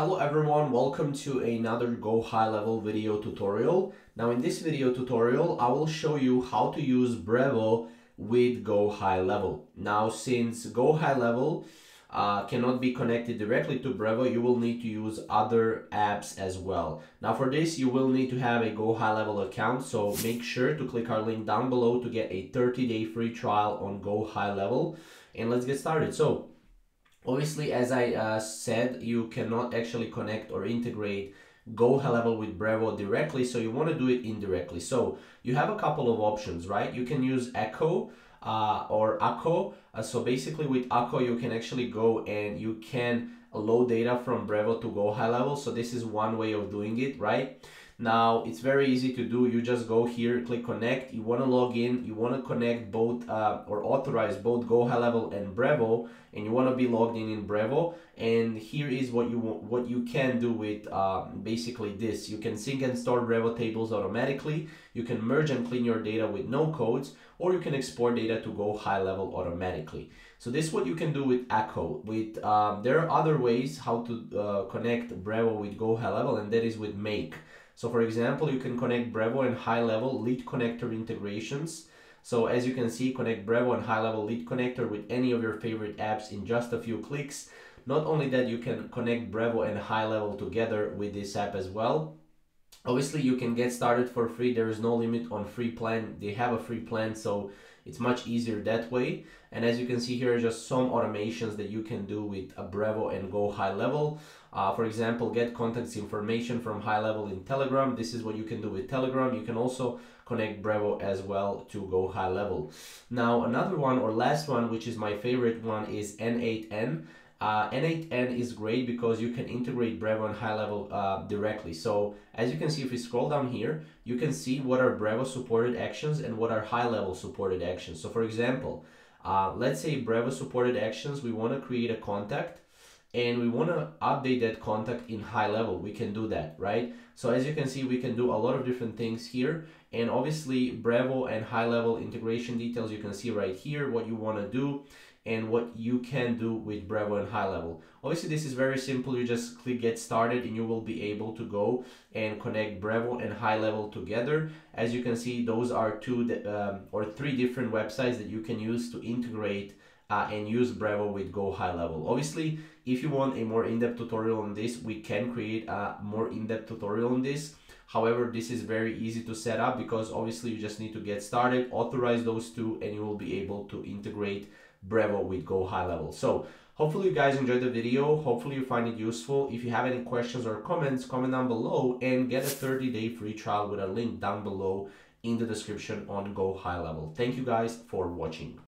Hello everyone, welcome to another Go High Level video tutorial. Now in this video tutorial, I will show you how to use Brevo with Go High Level. Now since Go High Level uh, cannot be connected directly to Brevo, you will need to use other apps as well. Now for this, you will need to have a Go High Level account, so make sure to click our link down below to get a 30-day free trial on Go High Level. And let's get started. So Obviously, as I uh, said, you cannot actually connect or integrate Go High Level with Brevo directly, so you want to do it indirectly. So you have a couple of options, right? You can use Echo uh, or Acho. Uh, so basically with Acho, you can actually go and you can load data from Brevo to Go High Level. So this is one way of doing it, right? Now it's very easy to do. You just go here, click connect. You want to log in. You want to connect both uh, or authorize both Go High Level and Brevo, and you want to be logged in in Brevo. And here is what you what you can do with uh, basically this. You can sync and store Brevo tables automatically. You can merge and clean your data with no codes, or you can export data to Go High Level automatically. So this is what you can do with Acho. With um, there are other ways how to uh, connect Brevo with Go High Level, and that is with Make. So for example, you can connect Brevo and high level lead connector integrations. So as you can see, connect Brevo and high level lead connector with any of your favorite apps in just a few clicks. Not only that, you can connect Brevo and high level together with this app as well. Obviously, you can get started for free. There is no limit on free plan. They have a free plan, so it's much easier that way. And as you can see here, just some automations that you can do with a Brevo and Go High Level. Uh, for example, get contacts information from High Level in Telegram. This is what you can do with Telegram. You can also connect Brevo as well to Go High Level. Now, another one or last one, which is my favorite one, is N8N. Uh, N8N is great because you can integrate Brevo and high level uh, directly. So as you can see, if we scroll down here, you can see what are Brevo supported actions and what are high level supported actions. So for example, uh, let's say Brevo supported actions, we want to create a contact and we want to update that contact in high level. We can do that, right? So as you can see, we can do a lot of different things here. And obviously Brevo and high level integration details, you can see right here what you want to do and what you can do with Brevo and high level. Obviously this is very simple. You just click get started and you will be able to go and connect Brevo and high level together. As you can see, those are two um, or three different websites that you can use to integrate uh, and use Brevo with Go High Level. Obviously, if you want a more in-depth tutorial on this, we can create a more in-depth tutorial on this. However, this is very easy to set up because obviously you just need to get started, authorize those two, and you will be able to integrate Brevo with Go High Level. So hopefully you guys enjoyed the video. Hopefully you find it useful. If you have any questions or comments, comment down below and get a 30 day free trial with a link down below in the description on Go High Level. Thank you guys for watching.